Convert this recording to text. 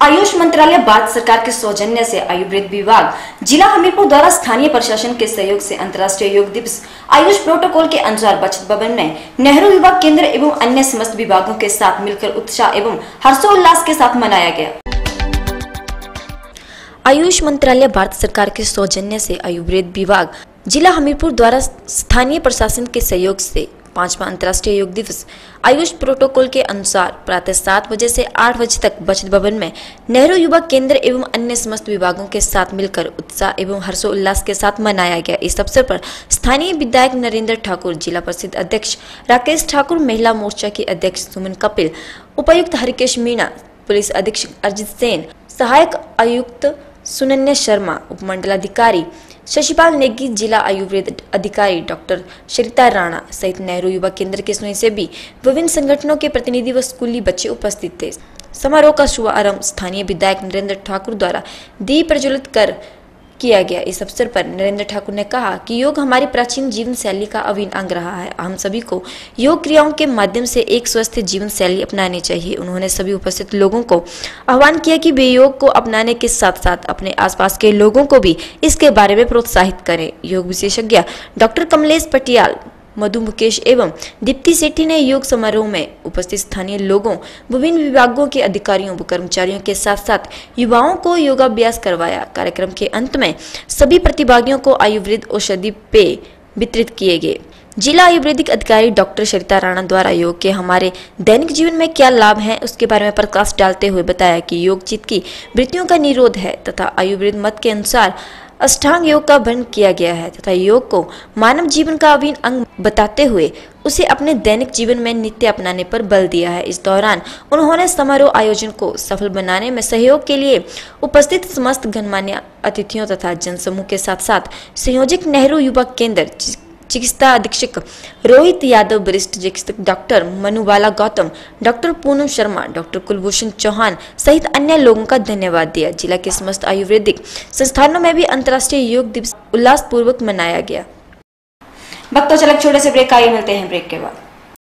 आयुष मंत्रालय भारत सरकार के सौजन्य से आयुर्वेद विभाग, जिला हमीरपुर द्वारा स्थानीय प्रशासन के सहयोग से अंतर्राष्ट्रीय योग दिवस, आयुष प्रोटोकॉल के अनुसार बचत भवन में नेहरू विभाग केंद्र एवं अन्य समस्त विभागों के साथ मिलकर उत्साह एवं हर्षोल्लास के साथ मनाया गया। आयुष मंत्रालय भारत सरकार के सौजन्य से आयुर्वेद विभाग, जिला हमीरपुर द्वारा स्थानीय प्रशासन के सहयोग से पांचवा अंतर्राष्ट्रीय योग दिवस। आयुष प्रोटोकॉल के अनुसार प्रातः सात बजे से आठ बजे तक बचत भवन में नेहरू युवा केंद्र एवं अन्य समस्त विभागों के साथ मिलकर उत्साह एवं हर्षोल्लास के साथ मनाया गया। इस अवसर पर स्थानीय विधायक नरेंद्र ठाकुर, जिला प्रसिद्ध अध्यक्ष राकेश ठाकुर, महिला मोर्चा के अध्यक्ष सुमन कपिल, उपायुक्त हरिकेश मीणा, पुलिस अधीक्षक अरजित सेन, सहायक आयुक्त सुनन्या शर्मा, उपमंडलाधिकारी, शशिपाल नेगी, जिला आयुर्वेद अधिकारी डॉक्टर शरिता राणा सहित नेहरू युवा केंद्र के स्वयंसेवी विभिन्न संगठनों के प्रतिनिधि व स्कूली बच्चे उपस्थित थे। समारोह का शुभारंभ स्थानीय विधायक नरेंद्र ठाकुर द्वारा दीप प्रज्वलित कर किया गया इस अवसर पर नरेंद्र ठाकुर ने कहा कि योग हमारी प्राचीन जीवन शैली का अभिन्न अंग रहा है। हम सभी को योग क्रियाओं के माध्यम से एक स्वस्थ जीवन शैली अपनानी चाहिए। उन्होंने सभी उपस्थित लोगों को आह्वान किया कि वे योग को अपनाने के साथ साथ अपने आसपास के लोगों को भी इसके बारे में प्रोत्साहित करें। योग विशेषज्ञ डॉक्टर कमलेश पटियाल मधु मुकेश एवं दीप्ति सेठी ने योग समारोह में उपस्थित स्थानीय लोगों, विभिन्न विभागों के अधिकारियों व कर्मचारियों के साथ साथ युवाओं को योगाभ्यास करवाया। कार्यक्रम के अंत में सभी प्रतिभागियों को आयुर्वेद औषधि पेय वितरित किए गए। जिला आयुर्वेदिक अधिकारी डॉक्टर सरिता राणा द्वारा योग के हमारे दैनिक जीवन में क्या लाभ हैं, उसके बारे में प्रकाश डालते हुए बताया कि योग चित्त की वृत्तियों का निरोध है तथा आयुर्वेद मत के अनुसार अष्टांग योग का वर्णन किया गया है तथा योग को मानव जीवन का अभिन्न अंग बताते हुए उसे अपने दैनिक जीवन में नित्य अपनाने पर बल दिया है। इस दौरान उन्होंने समारोह आयोजन को सफल बनाने में सहयोग के लिए उपस्थित समस्त गणमान्य अतिथियों तथा जनसमूह के साथ साथ संयोजक नेहरू युवा केंद्र चिकित्सा अधीक्षक रोहित यादव, वरिष्ठ चिकित्सक doctor Manubala Gautam, doctor Poonam Sharma, doctor Kulbhushan Chauhan सहित अन्य लोगों का धन्यवाद दिया। जिला के समस्त आयुर्वेदिक संस्थानों में भी अंतर्राष्ट्रीय योग दिवस उल्लास पूर्वक मनाया गया। वक्त तो चलक छोटे से ब्रेक, आइए मिलते हैं ब्रेक के बाद।